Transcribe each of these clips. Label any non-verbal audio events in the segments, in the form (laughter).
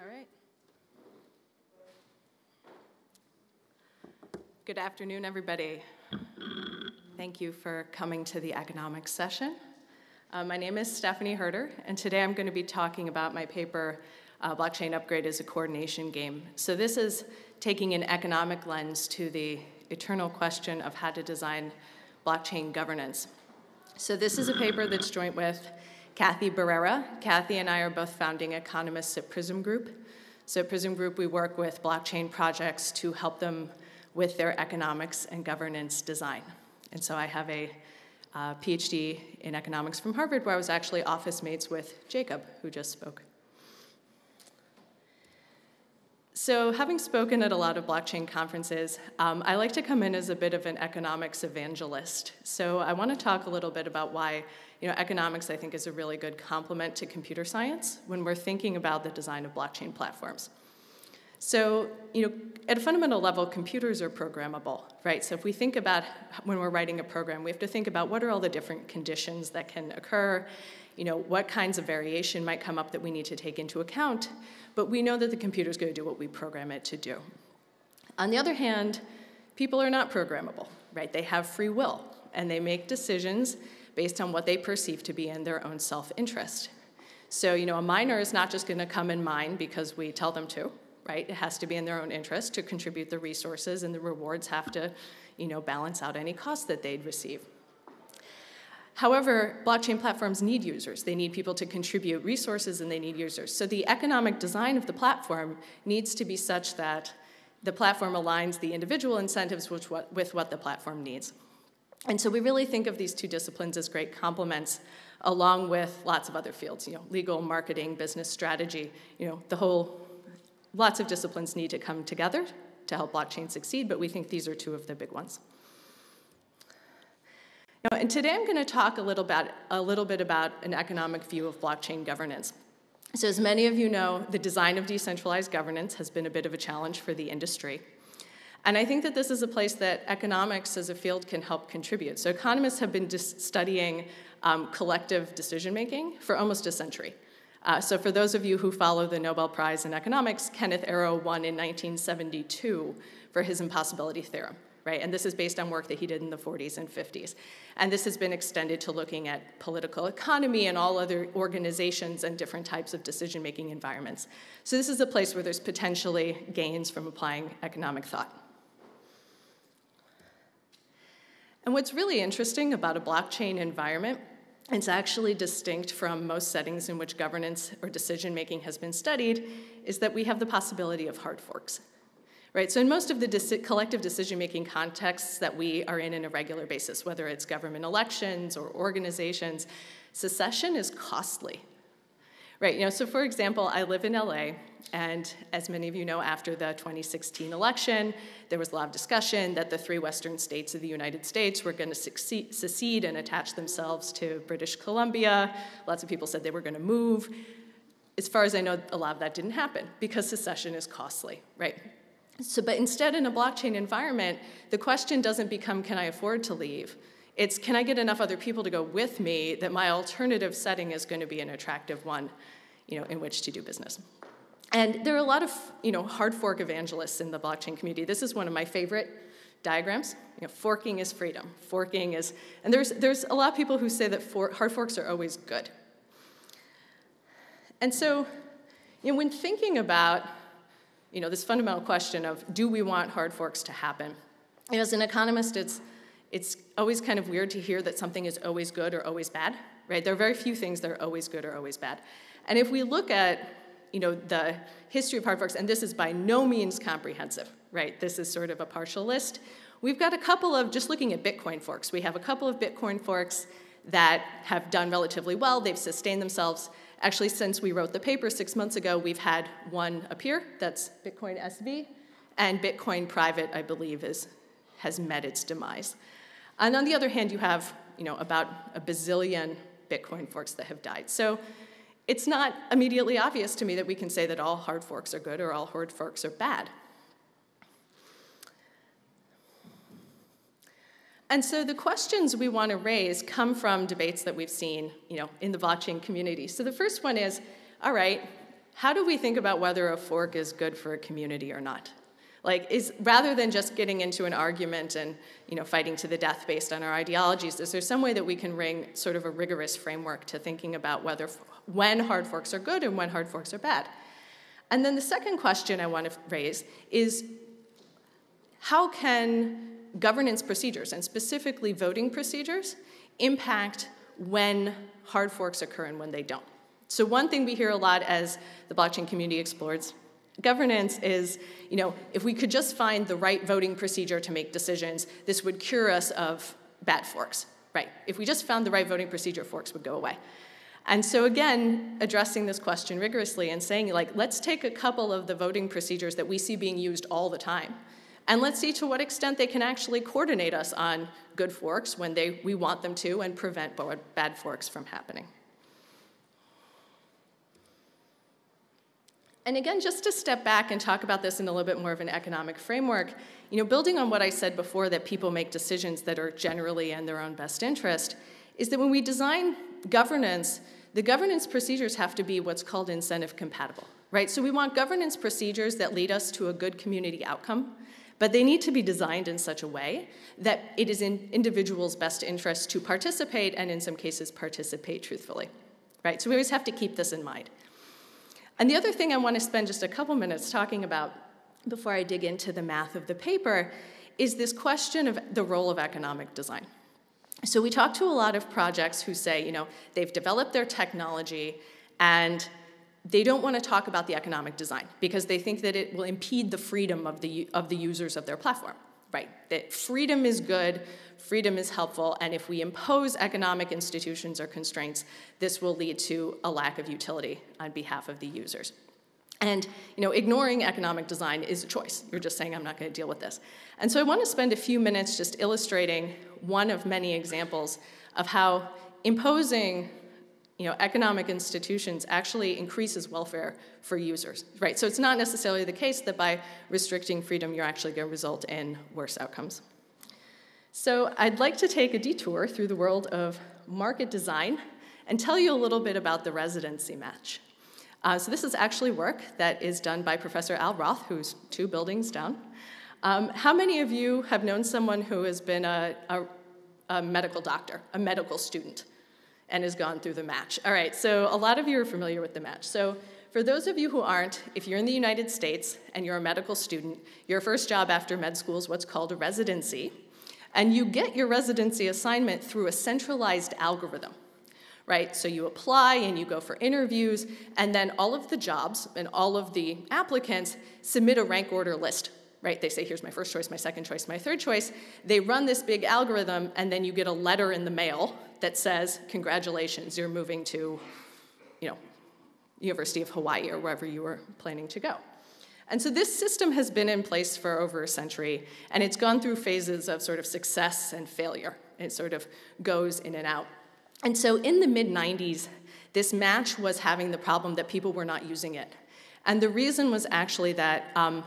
All right. Good afternoon, everybody. Thank you for coming to the economics session. Uh, my name is Stephanie Hurder, and today I'm going to be talking about my paper, uh, Blockchain Upgrade as a Coordination Game. So this is taking an economic lens to the eternal question of how to design blockchain governance. So this is a paper that's joint with Cathy Barrera. Cathy and I are both founding economists at Prysm Group. So at Prysm Group, we work with blockchain projects to help them with their economics and governance design. And so I have a uh, PhD in economics from Harvard, where I was actually office mates with Jacob, who just spoke. So, having spoken at a lot of blockchain conferences, um, I like to come in as a bit of an economics evangelist. So, I want to talk a little bit about why you know, economics, I think, is a really good complement to computer science when we're thinking about the design of blockchain platforms. So, you know, at a fundamental level, computers are programmable, right? So if we think about when we're writing a program, we have to think about what are all the different conditions that can occur, you know, what kinds of variation might come up that we need to take into account, but we know that the computer is going to do what we program it to do. On the other hand, people are not programmable, right? They have free will, and they make decisions based on what they perceive to be in their own self-interest. So, you know, a miner is not just going to come and mine because we tell them to, right? It has to be in their own interest to contribute the resources, and the rewards have to, you know, balance out any costs that they'd receive. However, blockchain platforms need users. They need people to contribute resources and they need users. So the economic design of the platform needs to be such that the platform aligns the individual incentives with what, with what the platform needs. And so we really think of these two disciplines as great complements along with lots of other fields, you know, legal, marketing, business strategy, you know, the whole, lots of disciplines need to come together to help blockchain succeed, but we think these are two of the big ones. Now, and today I'm going to talk a little, about, a little bit about an economic view of blockchain governance. So as many of you know, the design of decentralized governance has been a bit of a challenge for the industry. And I think that this is a place that economics as a field can help contribute. So economists have been studying um, collective decision making for almost a century. Uh, so for those of you who follow the Nobel Prize in economics, Kenneth Arrow won in 1972 for his impossibility theorem right? And this is based on work that he did in the 40s and 50s. And this has been extended to looking at political economy and all other organizations and different types of decision making environments. So, this is a place where there's potentially gains from applying economic thought. And what's really interesting about a blockchain environment, it's actually distinct from most settings in which governance or decision making has been studied, is that we have the possibility of hard forks right? So in most of the collective decision-making contexts that we are in on a regular basis, whether it's government elections or organizations, secession is costly, right? You know, so for example, I live in LA, and as many of you know, after the 2016 election, there was a lot of discussion that the three western states of the United States were going to secede and attach themselves to British Columbia. Lots of people said they were going to move. As far as I know, a lot of that didn't happen because secession is costly, right? So, but instead, in a blockchain environment, the question doesn't become, can I afford to leave? It's, can I get enough other people to go with me that my alternative setting is going to be an attractive one, you know, in which to do business? And there are a lot of, you know, hard fork evangelists in the blockchain community. This is one of my favorite diagrams. You know, forking is freedom. Forking is, and there's, there's a lot of people who say that for, hard forks are always good. And so, you know, when thinking about you know, this fundamental question of do we want hard forks to happen? As an economist, it's, it's always kind of weird to hear that something is always good or always bad, right? There are very few things that are always good or always bad. And if we look at, you know, the history of hard forks, and this is by no means comprehensive, right? This is sort of a partial list. We've got a couple of, just looking at Bitcoin forks, we have a couple of Bitcoin forks that have done relatively well. They've sustained themselves. Actually, since we wrote the paper six months ago, we've had one appear, that's Bitcoin SV, and Bitcoin Private, I believe, is, has met its demise. And on the other hand, you have you know, about a bazillion Bitcoin forks that have died. So it's not immediately obvious to me that we can say that all hard forks are good or all hard forks are bad. And so the questions we want to raise come from debates that we've seen you know, in the blockchain community. So the first one is, all right, how do we think about whether a fork is good for a community or not? Like, is rather than just getting into an argument and you know fighting to the death based on our ideologies, is there some way that we can bring sort of a rigorous framework to thinking about whether when hard forks are good and when hard forks are bad? And then the second question I want to raise is how can governance procedures, and specifically voting procedures, impact when hard forks occur and when they don't? So one thing we hear a lot as the blockchain community explores governance is, you know, if we could just find the right voting procedure to make decisions, this would cure us of bad forks, right? If we just found the right voting procedure, forks would go away. And so again, addressing this question rigorously and saying, like, let's take a couple of the voting procedures that we see being used all the time, and let's see to what extent they can actually coordinate us on good forks when they, we want them to and prevent bad forks from happening. And again, just to step back and talk about this in a little bit more of an economic framework, you know, building on what I said before that people make decisions that are generally in their own best interest, is that when we design governance, the governance procedures have to be what's called incentive compatible, right? So we want governance procedures that lead us to a good community outcome, but they need to be designed in such a way that it is in individuals' best interest to participate and in some cases participate truthfully, right? So we always have to keep this in mind. And the other thing I want to spend just a couple minutes talking about before I dig into the math of the paper is this question of the role of economic design. So we talk to a lot of projects who say, you know, they've developed their technology and they don't want to talk about the economic design because they think that it will impede the freedom of the, of the users of their platform, right? That freedom is good, freedom is helpful, and if we impose economic institutions or constraints, this will lead to a lack of utility on behalf of the users. And you know, ignoring economic design is a choice. You're just saying, I'm not going to deal with this. And so I want to spend a few minutes just illustrating one of many examples of how imposing you know, economic institutions actually increases welfare for users, right? So it's not necessarily the case that by restricting freedom, you're actually going to result in worse outcomes. So I'd like to take a detour through the world of market design and tell you a little bit about the residency match. Uh, so this is actually work that is done by Professor Al Roth, who's two buildings down. Um, how many of you have known someone who has been a, a, a medical doctor, a medical student, and has gone through the match? All right, so a lot of you are familiar with the match. So for those of you who aren't, if you're in the United States and you're a medical student, your first job after med school is what's called a residency. And you get your residency assignment through a centralized algorithm, right? So you apply and you go for interviews, and then all of the jobs and all of the applicants submit a rank order list, right? They say, here's my first choice, my second choice, my third choice. They run this big algorithm, and then you get a letter in the mail that says, congratulations, you're moving to, you know, University of Hawaii or wherever you were planning to go. And so this system has been in place for over a century, and it's gone through phases of sort of success and failure. It sort of goes in and out. And so in the mid 90s, this match was having the problem that people were not using it. And the reason was actually that um,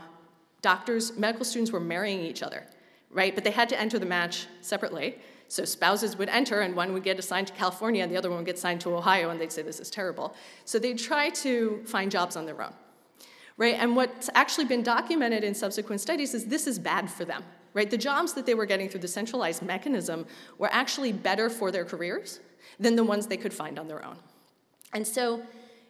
doctors, medical students were marrying each other, right? But they had to enter the match separately. So spouses would enter, and one would get assigned to California, and the other one would get assigned to Ohio, and they'd say, This is terrible. So they'd try to find jobs on their own right? And what's actually been documented in subsequent studies is this is bad for them, right? The jobs that they were getting through the centralized mechanism were actually better for their careers than the ones they could find on their own. And so,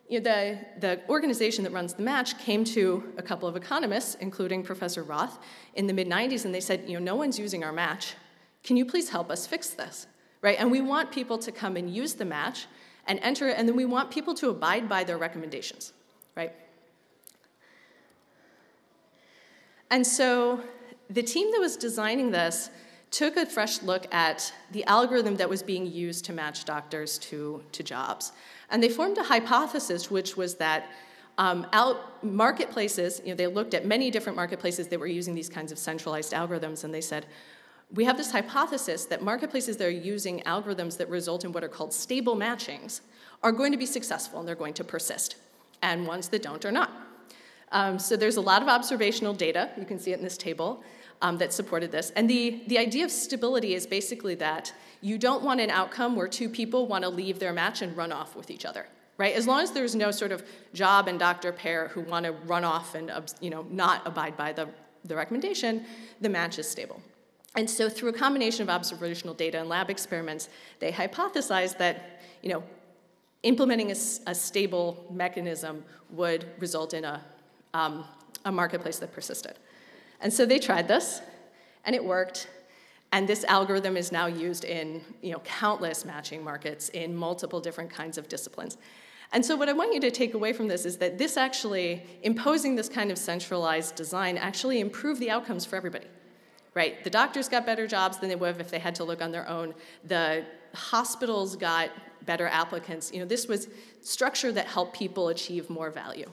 you know, the, the organization that runs the match came to a couple of economists, including Professor Roth, in the mid 90s, and they said, you know, no one's using our match. Can you please help us fix this? Right? And we want people to come and use the match and enter it, and then we want people to abide by their recommendations, right? And so the team that was designing this took a fresh look at the algorithm that was being used to match doctors to, to jobs. And they formed a hypothesis, which was that um, out marketplaces, you know, they looked at many different marketplaces that were using these kinds of centralized algorithms, and they said, we have this hypothesis that marketplaces that are using algorithms that result in what are called stable matchings are going to be successful and they're going to persist, and ones that don't are not. Um, so there's a lot of observational data, you can see it in this table, um, that supported this. And the, the idea of stability is basically that you don't want an outcome where two people want to leave their match and run off with each other, right? As long as there's no sort of job and doctor pair who want to run off and you know, not abide by the, the recommendation, the match is stable. And so through a combination of observational data and lab experiments, they hypothesized that you know, implementing a, a stable mechanism would result in a, um, a marketplace that persisted. And so they tried this, and it worked. And this algorithm is now used in you know, countless matching markets in multiple different kinds of disciplines. And so what I want you to take away from this is that this actually, imposing this kind of centralized design actually improved the outcomes for everybody, right? The doctors got better jobs than they would have if they had to look on their own. The hospitals got better applicants. You know, this was structure that helped people achieve more value.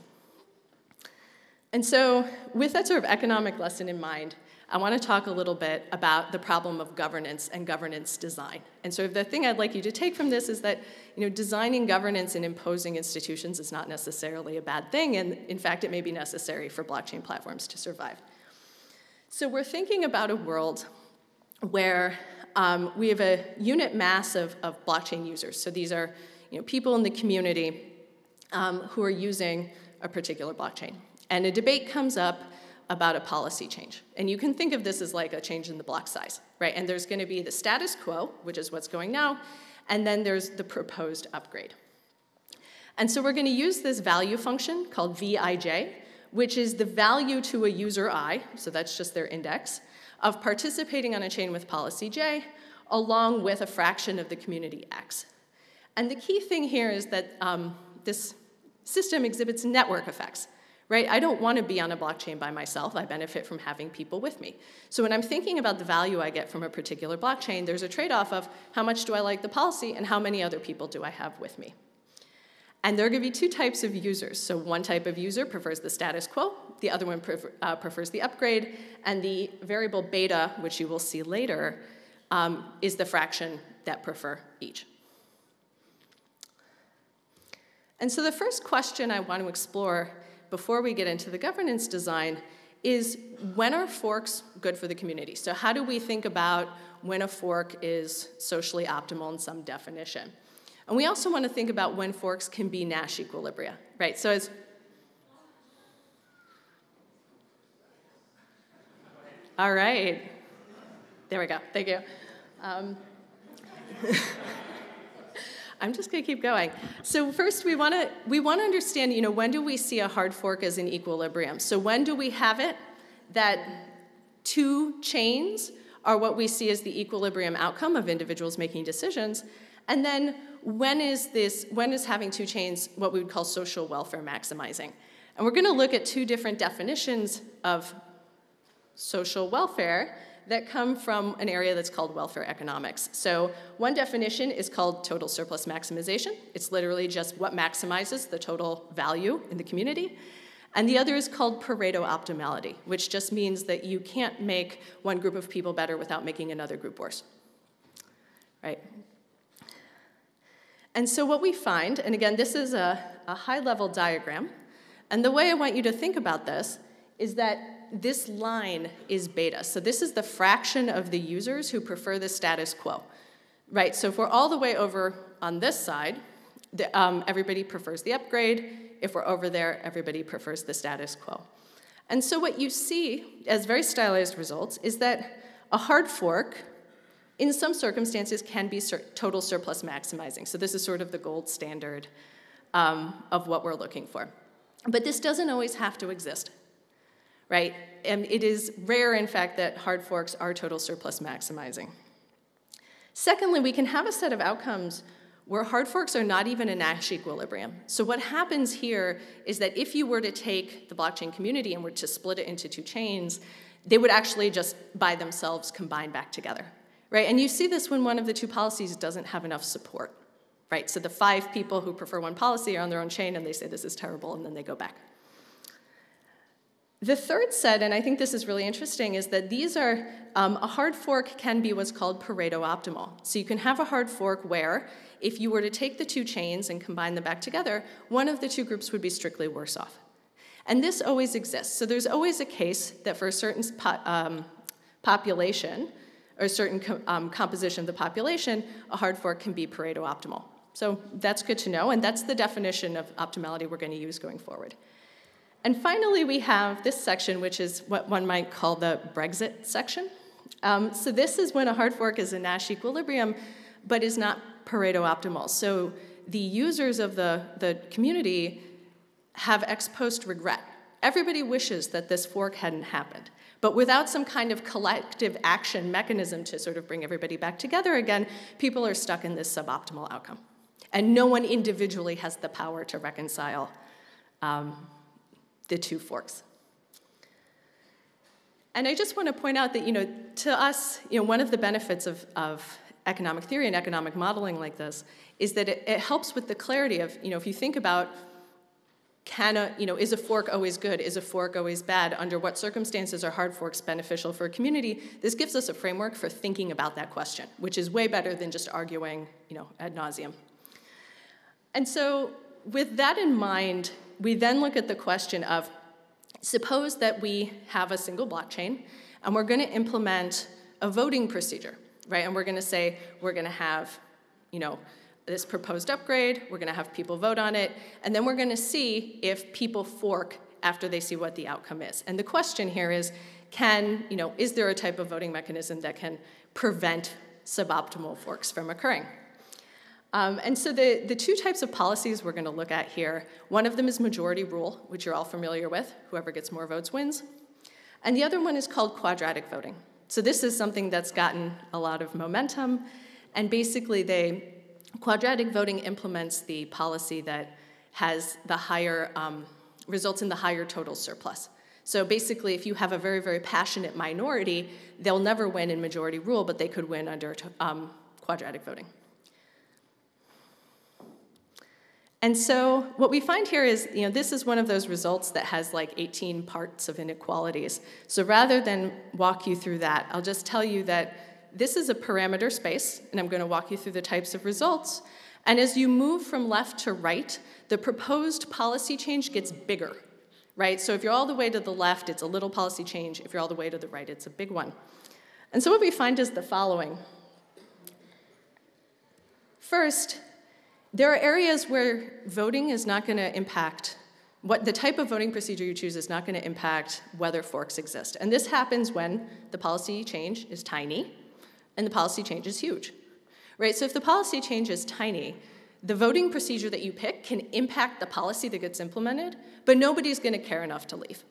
And so with that sort of economic lesson in mind, I want to talk a little bit about the problem of governance and governance design. And so the thing I'd like you to take from this is that you know, designing governance and imposing institutions is not necessarily a bad thing, and in fact, it may be necessary for blockchain platforms to survive. So we're thinking about a world where um, we have a unit mass of, of blockchain users. So these are you know, people in the community um, who are using a particular blockchain. And a debate comes up about a policy change. And you can think of this as like a change in the block size, right? And there's going to be the status quo, which is what's going now, and then there's the proposed upgrade. And so we're going to use this value function called Vij, which is the value to a user i, so that's just their index, of participating on a chain with policy j, along with a fraction of the community x. And the key thing here is that um, this system exhibits network effects right? I don't want to be on a blockchain by myself. I benefit from having people with me. So when I'm thinking about the value I get from a particular blockchain, there's a trade-off of how much do I like the policy and how many other people do I have with me. And there are going to be two types of users. So one type of user prefers the status quo, the other one prefer, uh, prefers the upgrade, and the variable beta, which you will see later, um, is the fraction that prefer each. And so the first question I want to explore before we get into the governance design is when are forks good for the community? So how do we think about when a fork is socially optimal in some definition? And we also want to think about when forks can be Nash equilibria, right? So as All right. There we go. Thank you. Um, (laughs) I'm just going to keep going. So first, we want to we want to understand, you know, when do we see a hard fork as an equilibrium? So when do we have it that two chains are what we see as the equilibrium outcome of individuals making decisions, and then when is this when is having two chains what we would call social welfare maximizing? And we're going to look at two different definitions of social welfare that come from an area that's called welfare economics. So one definition is called total surplus maximization. It's literally just what maximizes the total value in the community. And the other is called Pareto optimality, which just means that you can't make one group of people better without making another group worse. Right? And so what we find, and again, this is a, a high-level diagram, and the way I want you to think about this is that this line is beta. So this is the fraction of the users who prefer the status quo, right? So if we're all the way over on this side, the, um, everybody prefers the upgrade. If we're over there, everybody prefers the status quo. And so what you see as very stylized results is that a hard fork, in some circumstances, can be sur total surplus maximizing. So this is sort of the gold standard um, of what we're looking for. But this doesn't always have to exist right? And it is rare, in fact, that hard forks are total surplus maximizing. Secondly, we can have a set of outcomes where hard forks are not even a Nash equilibrium. So what happens here is that if you were to take the blockchain community and were to split it into two chains, they would actually just by themselves combine back together, right? And you see this when one of the two policies doesn't have enough support, right? So the five people who prefer one policy are on their own chain and they say this is terrible and then they go back. The third set, and I think this is really interesting, is that these are, um, a hard fork can be what's called Pareto optimal. So you can have a hard fork where, if you were to take the two chains and combine them back together, one of the two groups would be strictly worse off. And this always exists. So there's always a case that for a certain po um, population, or a certain co um, composition of the population, a hard fork can be Pareto optimal. So that's good to know, and that's the definition of optimality we're going to use going forward. And finally, we have this section, which is what one might call the Brexit section. Um, so this is when a hard fork is a Nash equilibrium, but is not Pareto optimal. So the users of the, the community have ex post regret. Everybody wishes that this fork hadn't happened. But without some kind of collective action mechanism to sort of bring everybody back together again, people are stuck in this suboptimal outcome. And no one individually has the power to reconcile um, the two forks. And I just want to point out that, you know, to us, you know, one of the benefits of, of economic theory and economic modeling like this is that it, it helps with the clarity of, you know, if you think about can a, you know, is a fork always good? Is a fork always bad? Under what circumstances are hard forks beneficial for a community? This gives us a framework for thinking about that question, which is way better than just arguing, you know, ad nauseum. And so with that in mind, we then look at the question of, suppose that we have a single blockchain, and we're gonna implement a voting procedure, right? And we're gonna say, we're gonna have, you know, this proposed upgrade, we're gonna have people vote on it, and then we're gonna see if people fork after they see what the outcome is. And the question here is, can, you know, is there a type of voting mechanism that can prevent suboptimal forks from occurring? Um, and so the, the two types of policies we're gonna look at here, one of them is majority rule, which you're all familiar with, whoever gets more votes wins. And the other one is called quadratic voting. So this is something that's gotten a lot of momentum, and basically they Quadratic voting implements the policy that has the higher, um, results in the higher total surplus. So basically, if you have a very, very passionate minority, they'll never win in majority rule, but they could win under um, quadratic voting. And so what we find here is, you know, this is one of those results that has like 18 parts of inequalities. So rather than walk you through that, I'll just tell you that this is a parameter space, and I'm going to walk you through the types of results. And as you move from left to right, the proposed policy change gets bigger, right? So if you're all the way to the left, it's a little policy change. If you're all the way to the right, it's a big one. And so what we find is the following. First, there are areas where voting is not going to impact what the type of voting procedure you choose is not going to impact whether forks exist. And this happens when the policy change is tiny and the policy change is huge. Right? So if the policy change is tiny, the voting procedure that you pick can impact the policy that gets implemented, but nobody's going to care enough to leave.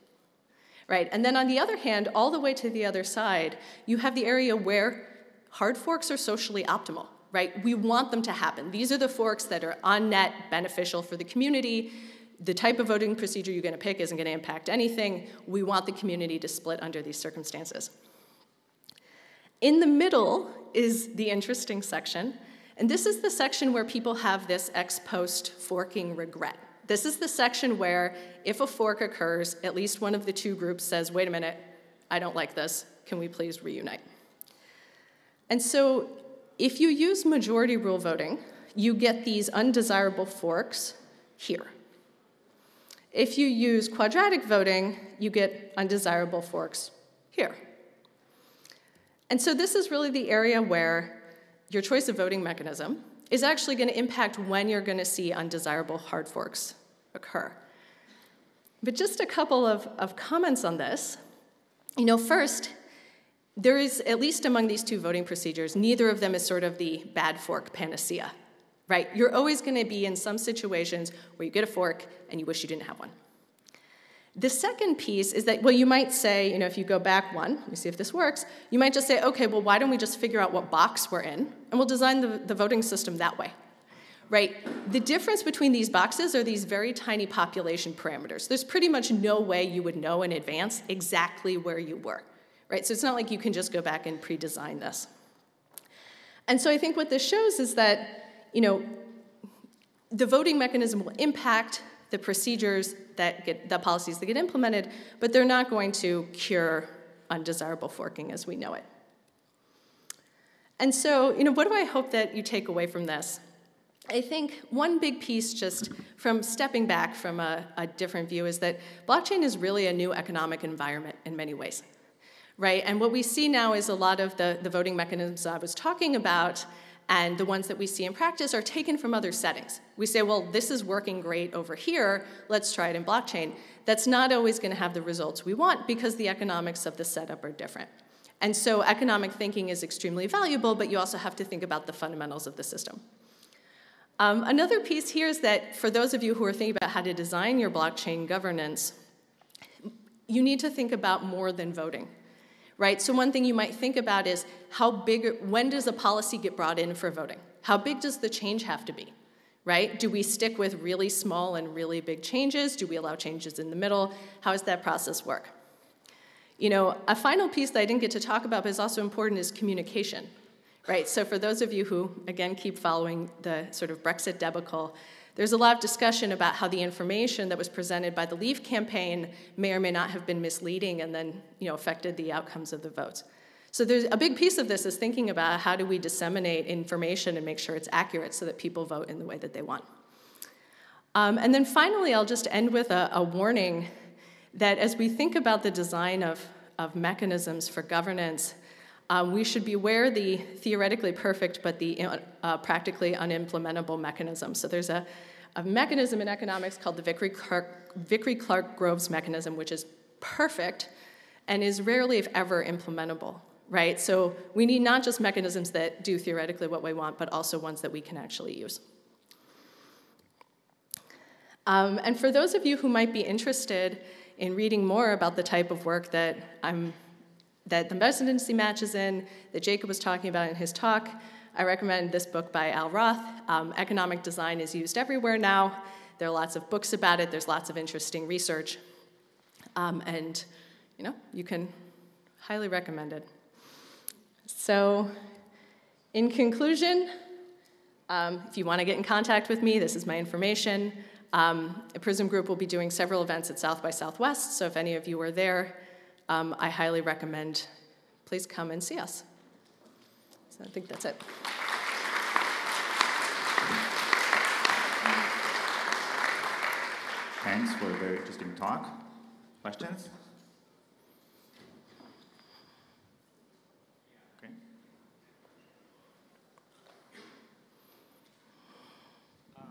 Right? And then on the other hand, all the way to the other side, you have the area where hard forks are socially optimal, right? We want them to happen. These are the forks that are on net beneficial for the community. The type of voting procedure you're going to pick isn't going to impact anything. We want the community to split under these circumstances. In the middle is the interesting section, and this is the section where people have this ex post forking regret. This is the section where, if a fork occurs, at least one of the two groups says, wait a minute, I don't like this, can we please reunite? And so, if you use majority rule voting, you get these undesirable forks here. If you use quadratic voting, you get undesirable forks here. And so this is really the area where your choice of voting mechanism is actually going to impact when you're going to see undesirable hard forks occur. But just a couple of, of comments on this. You know, first, there is, at least among these two voting procedures, neither of them is sort of the bad fork panacea, right? You're always going to be in some situations where you get a fork and you wish you didn't have one. The second piece is that, well, you might say, you know, if you go back one, let me see if this works, you might just say, okay, well, why don't we just figure out what box we're in, and we'll design the, the voting system that way, right? The difference between these boxes are these very tiny population parameters. There's pretty much no way you would know in advance exactly where you were, right? So it's not like you can just go back and pre-design this. And so I think what this shows is that, you know, the voting mechanism will impact the procedures that get, the policies that get implemented, but they're not going to cure undesirable forking as we know it. And so, you know, what do I hope that you take away from this? I think one big piece, just from stepping back from a, a, different view, is that blockchain is really a new economic environment in many ways, right? And what we see now is a lot of the, the voting mechanisms I was talking about and the ones that we see in practice are taken from other settings. We say, well, this is working great over here, let's try it in blockchain. That's not always going to have the results we want because the economics of the setup are different. And so economic thinking is extremely valuable, but you also have to think about the fundamentals of the system. Um, another piece here is that for those of you who are thinking about how to design your blockchain governance, you need to think about more than voting right? So one thing you might think about is how big, when does a policy get brought in for voting? How big does the change have to be, right? Do we stick with really small and really big changes? Do we allow changes in the middle? How does that process work? You know, a final piece that I didn't get to talk about but is also important is communication, right? So for those of you who, again, keep following the sort of Brexit debacle, there's a lot of discussion about how the information that was presented by the Leave campaign may or may not have been misleading and then you know, affected the outcomes of the votes. So there's a big piece of this is thinking about how do we disseminate information and make sure it's accurate so that people vote in the way that they want. Um, and then finally, I'll just end with a, a, warning that as we think about the design of, of mechanisms for governance, um, we should beware the theoretically perfect but the uh, practically unimplementable mechanism. So there's a a mechanism in economics called the Vickrey-Clarke Groves mechanism, which is perfect and is rarely, if ever, implementable, right? So we need not just mechanisms that do theoretically what we want, but also ones that we can actually use. Um, and for those of you who might be interested in reading more about the type of work that I'm that the presidency matches in, that Jacob was talking about in his talk, I recommend this book by Al Roth. Um, economic design is used everywhere now. There are lots of books about it. There's lots of interesting research. Um, and, you know, you can highly recommend it. So, in conclusion, um, if you want to get in contact with me, this is my information. Um, Prysm Group will be doing several events at South by Southwest, so if any of you are there, um, I highly recommend please come and see us. So I think that's it. Thanks for a very interesting talk. Questions? Okay. Um,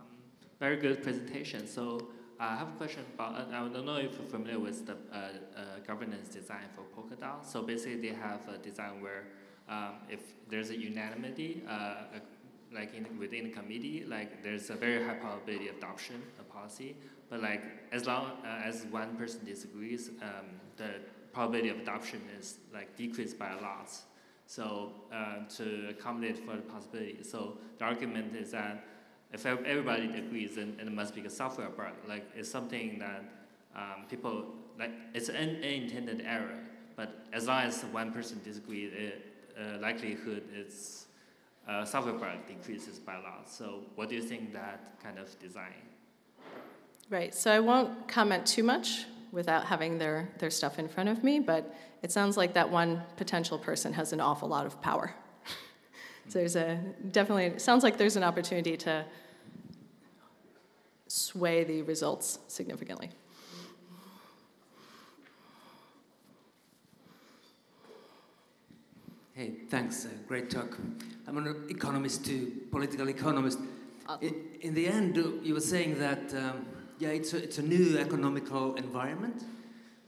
very good presentation. So I have a question about, uh, I don't know if you're familiar with the uh, uh, governance design for Polkadot. So basically they have a design where um, if there's a unanimity, uh, like in, within the committee, like there's a very high probability of adoption of policy. But like as long uh, as one person disagrees, um, the probability of adoption is like decreased by a lot. So uh, to accommodate for the possibility, so the argument is that if everybody agrees, then it must be a software bug. Like it's something that um, people like it's an unintended error. But as long as one person disagrees, it, uh, likelihood it's uh, software bug decreases by a lot. So what do you think that kind of design? Right, so I won't comment too much without having their, their stuff in front of me, but it sounds like that one potential person has an awful lot of power. So there's a definitely, it sounds like there's an opportunity to sway the results significantly. Hey, thanks. Uh, great talk. I'm an economist too, political economist. In, in the end, uh, you were saying that, um, yeah, it's a, it's a new economical environment.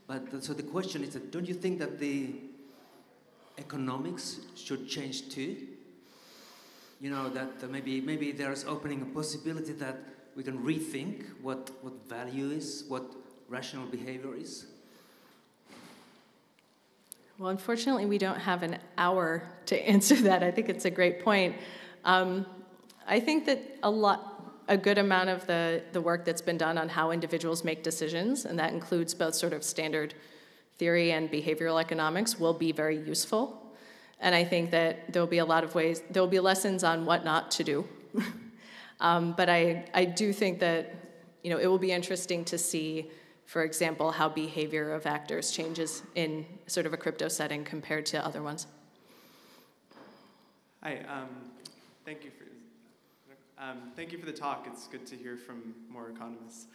But uh, so the question is that don't you think that the economics should change too? You know, that uh, maybe, maybe there's opening a possibility that we can rethink what, what value is, what rational behavior is. Well, unfortunately, we don't have an hour to (laughs) answer that. I think it's a great point. Um, I think that a lot, a good amount of the, the work that's been done on how individuals make decisions, and that includes both sort of standard theory and behavioral economics, will be very useful. And I think that there'll be a lot of ways, there'll be lessons on what not to do. (laughs) um, but I, I do think that you know, it will be interesting to see for example, how behavior of actors changes in sort of a crypto setting compared to other ones. Hi, um, thank you for um, thank you for the talk. It's good to hear from more economists.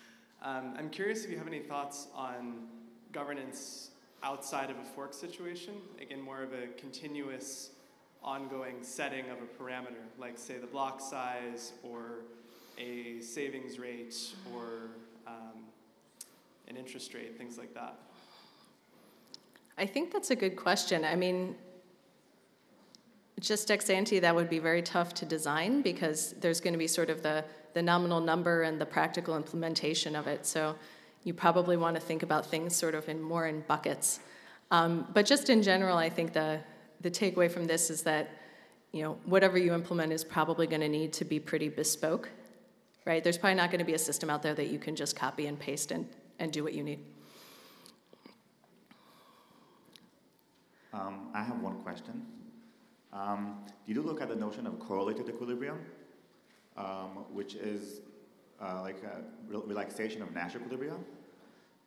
Um, I'm curious if you have any thoughts on governance outside of a fork situation. Again, more of a continuous ongoing setting of a parameter, like say the block size or a savings rate or um, an interest rate, things like that? I think that's a good question. I mean, just ex ante, that would be very tough to design because there's going to be sort of the, the nominal number and the practical implementation of it. So you probably want to think about things sort of in more in buckets. Um, but just in general, I think the, the takeaway from this is that you know, whatever you implement is probably going to need to be pretty bespoke, right? There's probably not going to be a system out there that you can just copy and paste and, and do what you need. Um, I have one question. Um, did you look at the notion of correlated equilibrium, um, which is uh, like a re relaxation of Nash equilibrium?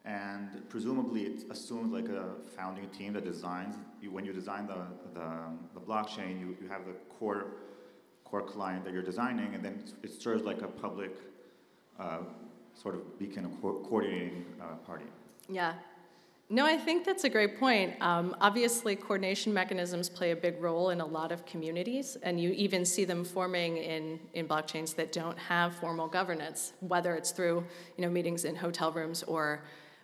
And presumably it assumes like a founding team that designs, you, when you design the, the, the, blockchain, you, you have the core, core client that you're designing, and then it serves like a public uh, sort of beacon co coordinating uh, party. Yeah. No, I think that's a great point. Um, obviously, coordination mechanisms play a big role in a lot of communities, and you even see them forming in, in blockchains that don't have formal governance, whether it's through you know, meetings in hotel rooms or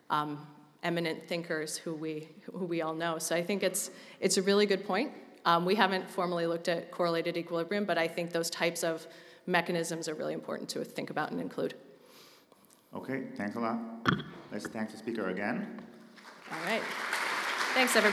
um, eminent thinkers who we, who we all know. So I think it's, it's a really good point. Um, we haven't formally looked at correlated equilibrium, but I think those types of mechanisms are really important to think about and include. Okay, thanks a lot. Let's thank the speaker again. All right. Thanks, everybody.